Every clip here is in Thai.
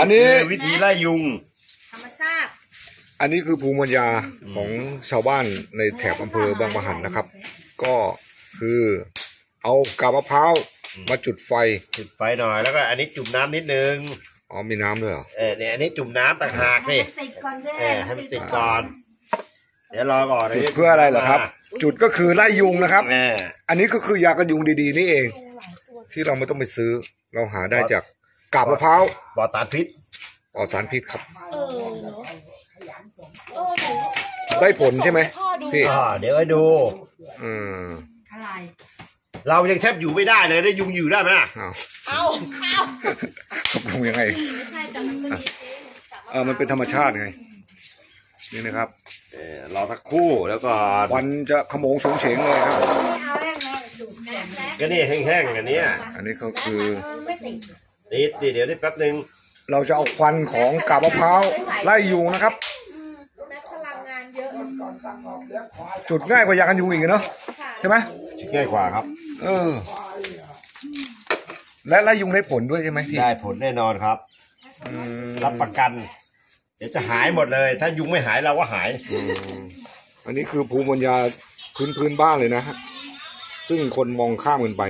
อันนี้ คือวิธีไล่ยุง ธรรมชาติอันนี้คือภูมิปัญญาของชาวบ้านในแถบอำเภอบางปะหันนะครับ ก็คือเอากาบมะพร้าวมาจุดไฟจุดไฟหน่อยแล้วก็อันนี้จุ่มน้ำนิดนึงอ๋อมีน้ำด้วยเหรอเออเนี่ยอันนี้จุ่มน้ำต่างหากนี่ ติดก่อนด้เออให้มันติดก่อน เดี๋ยวรอก่อนจุดเพื่ออะไรเหรอครับ จุดก็คือไล่ยุงนะครับแม่อันนี้ก็คือยากันยุงดีๆนี่เอง ที่เราไม่ต้องไปซื้อ เราหาได้จาก กาบมะพร้าวบอตานพิษปลอดสารพิษครับ เออเนอะเออหนูได้ผลใช่ไหมพ่อดูพี่ อ่าเดี๋ยวให้ดู อืมอะไรเรายังแทบอยู่ไม่ได้เลยได้ยุงอยู่ได้ไหมน่ะอ้าวเอาเอาตกลงยังไงไม่ใช่แต่มันก็มีเองกลับมาเออมันเป็นธรรมชาติไง นี่นะครับเออรอสักครู่แล้วก็ควันจะขโมงโฉงเฉงเลยครับ ไม่เอาแรงแรงดูดแรงแรงก็นี่แห้งๆอันเนี้ยอันนี้ก็คือ ไม่ติด ติดติดเดี๋ยวได้แป๊บนึงเราจะเอาควันของกาบมะพร้าวไล่ยุงนะครับอืมแม็กพลังงานเยอะจุดง่ายกว่ายากันยุงอีกเนาะค่ะใช่ไหมง่ายกว่าครับ เออ และไล่ยุงได้ผลด้วยใช่ไหมพี่ได้ผลแน่นอนครับ อืมรับประกัน เดี๋ยวจะหายหมดเลย ถ้ายุงไม่หายเราก็หาย อันนี้คือภูมิปัญญาพื้นพื้นบ้านเลยนะฮะซึ่งคนมองข้ามกันไป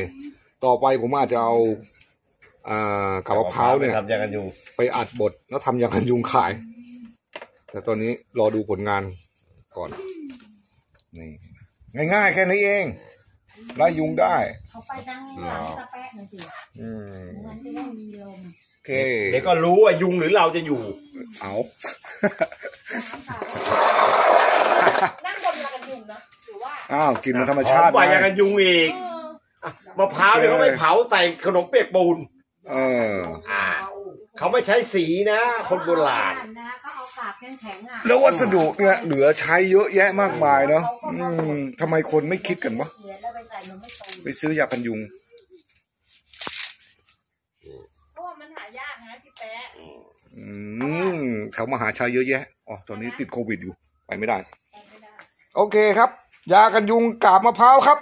ต่อไปผมอาจจะเอา อ่ากาบมะพร้าวเนี่ยทำยากันยุงไปอัดบทแล้วทำยากันยุงขาย แต่ตอนนี้รอดูผลงานก่อนนี่ง่ายๆแค่นี้เองไล่ยุงได้เขาไปดังหลังตะแปะหน่อยสิอืมมันจะได้มีลมโอเคเดี๋ยวก็รู้ว่ายุงหรือเราจะอยู่ เอานั่งดมยากันยุงนะหรือว่าอ้าวกินมันธรรมชาติหอมกว่ายาไงกันยุงอีกเอออะมะพร้าวเนี่ยเขาไม่เผาใส่ขนมเปียกปูน เออ อ่า เขาไม่ใช้สีนะ คนโบราณ นะเขาเอากาบแข็งๆอะแล้ววัสดุเนี่ยเหลือใช้เยอะแยะมากมายเนาะอืมทำไมคนไม่คิดกันวะเดี๋ยวเราไปใส่นมไม่โตไปซื้อยากันยุง เพราะว่ามันหายากนะพี่แป๊ะอืมแถวมหาชัยเยอะแยะ อ๋อ ตอนนี้ติดโควิดอยู่ ไปไม่ได้แทนไม่ได้ โอเคครับ ยากันยุงกาบมะพร้าวครับ